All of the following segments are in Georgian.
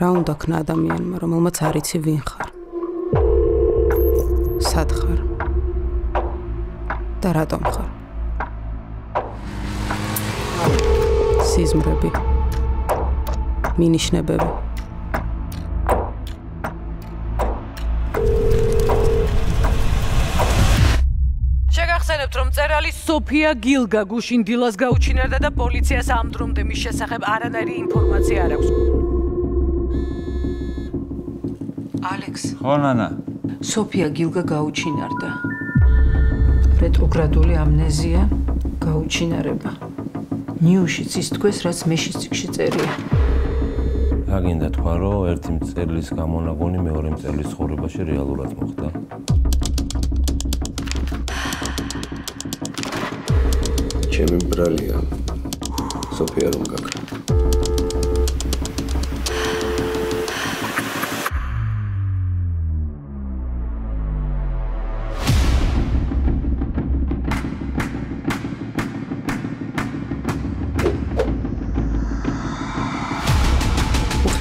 რა უნდა ქნა ადამიანმა, რომელმაც არ იცი ვინ ხარ? სად ხარ? და რატომ ხარ? სიზმრები. მინიშნებები. შეგახსენებთ, რომ წერალი სოფია გილგა გუშინ დილას გაუჩინარდა და პოლიციას ამ დრომდე მის შესახებ არანაირი ინფორმაცია არ აქვს. ალექს, ხო ნანა სოფია გილგა გაუჩინარდა. რეტროგრადული ამნეზია, გაუჩინარება. ნიუშიც ის თქოს, რაც მეში ციკში წერია. რა გინდა თქვა რომ ერთი მწერლის გამონაგონი მეორე მწერლის ცხოვრებაში რეალურად მოხდა ჩემი ბრალია სოფია რომ გაქრა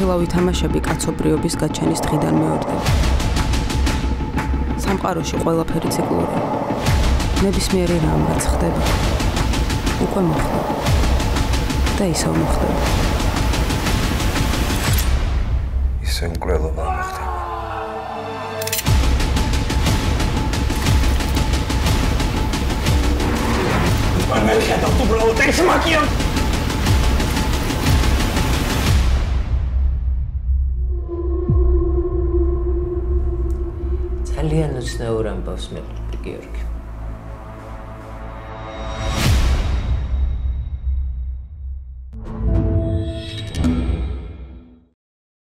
უხილავი თამაშები კაცობრიობის გაჩენის დღიდან მეორდება. სამყაროში ყველაფერი ციკლურია. ნებისმიერი რამ რაც ხდება, უკვე მოხდა. და ისევ მოხდება. ისე უკრელობა მოხდა მე ხედავ თუ უბრალოდ ეს მაკია ძალიან უცნაურ ამბავს მე გიორგი